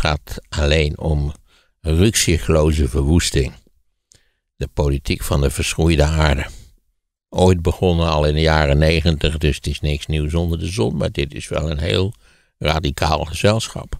gaat alleen om rukzichtloze verwoesting. De politiek van de verschroeide aarde. Ooit begonnen al in de jaren negentig, dus het is niks nieuws onder de zon, maar dit is wel een heel radicaal gezelschap.